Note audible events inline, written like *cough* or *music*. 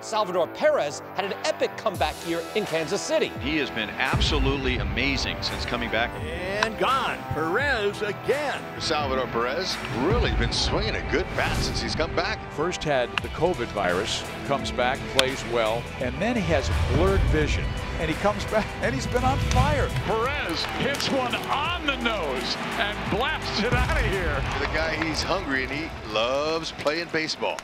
Salvador Perez had an epic comeback year in Kansas City. He has been absolutely amazing since coming back. And gone. Perez again. Salvador Perez really been swinging a good bat since he's come back. First had the COVID virus, comes back, plays well, and then he has blurred vision. And he comes back, *laughs* and he's been on fire. Perez hits one on the nose and blasts it out of here. The guy, he's hungry and he loves playing baseball.